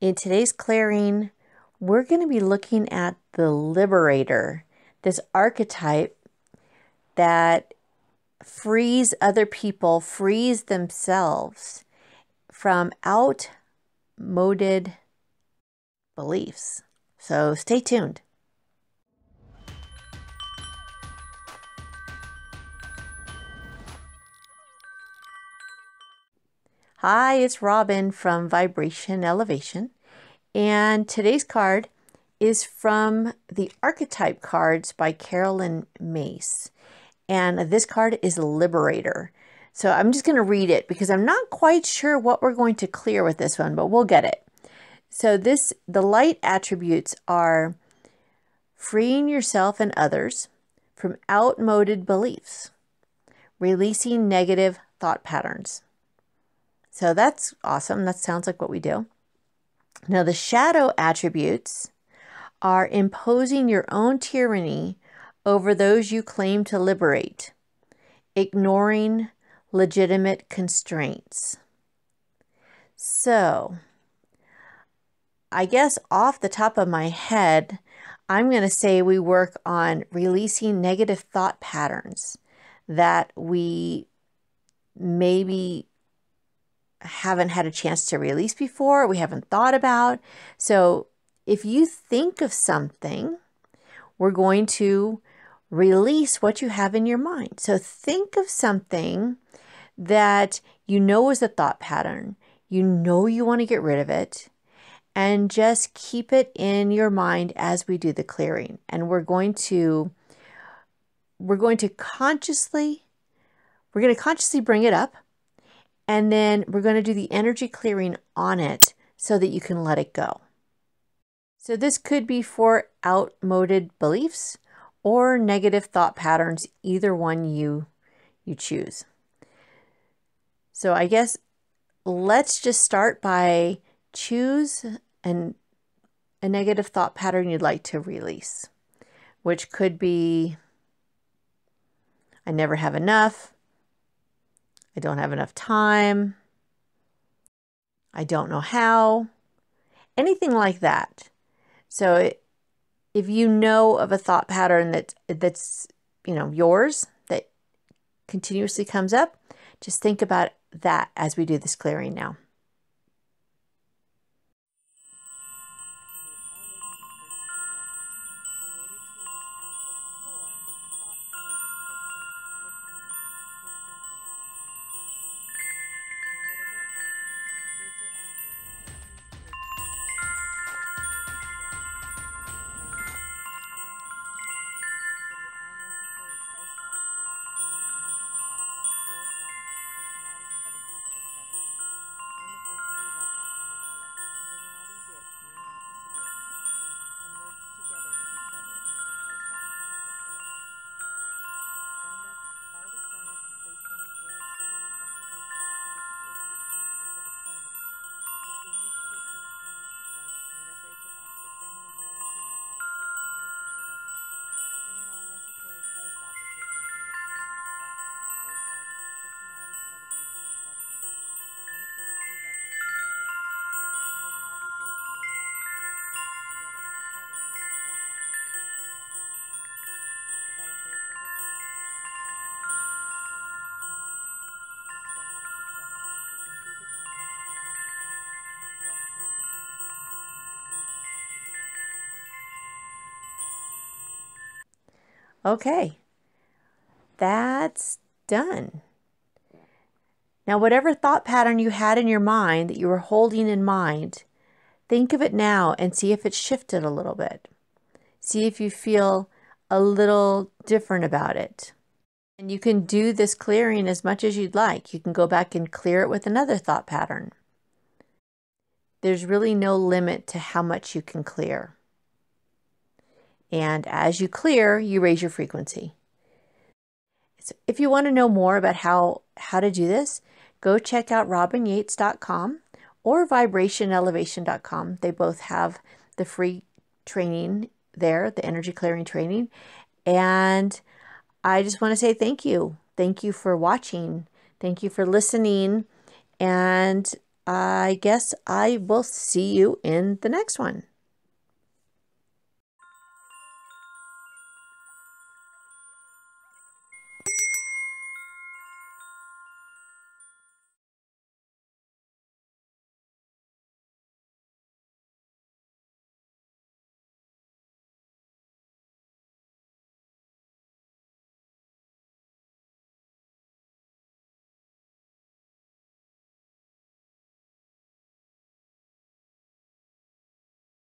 In today's clearing, we're going to be looking at the liberator, this archetype that frees other people, frees themselves from outmoded beliefs. So stay tuned. Hi, it's Robin from Vibration Elevation. And today's card is from the Archetype cards by Caroline Myss. And this card is Liberator. So I'm just going to read it because I'm not quite sure what we're going to clear with this one, but we'll get it. So this the light attributes are freeing yourself and others from outmoded beliefs, releasing negative thought patterns, so that's awesome. That sounds like what we do. Now, the shadow attributes are imposing your own tyranny over those you claim to liberate, ignoring legitimate constraints. So, I guess off the top of my head, I'm going to say we work on releasing negative thought patterns that we maybe haven't had a chance to release before, we haven't thought about. So if you think of something, we're going to release what you have in your mind. So think of something that you know is a thought pattern, you know you want to get rid of it, and just keep it in your mind as we do the clearing. And we're going to we're going to consciously we're going to consciously bring it up and then we're going to do the energy clearing on it so that you can let it go. So this could be for outmoded beliefs or negative thought patterns, either one you you choose. So I guess let's just start by choose an, a negative thought pattern you'd like to release, which could be I never have enough, I don't have enough time. I don't know how. Anything like that. So if you know of a thought pattern that that's, you know, yours that continuously comes up, just think about that as we do this clearing now. Okay, that's done. Now, whatever thought pattern you had in your mind that you were holding in mind, think of it now and see if it shifted a little bit. See if you feel a little different about it. And you can do this clearing as much as you'd like. You can go back and clear it with another thought pattern. There's really no limit to how much you can clear. And as you clear, you raise your frequency. So if you want to know more about how, how to do this, go check out robinyates.com or vibrationelevation.com. They both have the free training there, the energy clearing training. And I just want to say thank you. Thank you for watching. Thank you for listening. And I guess I will see you in the next one.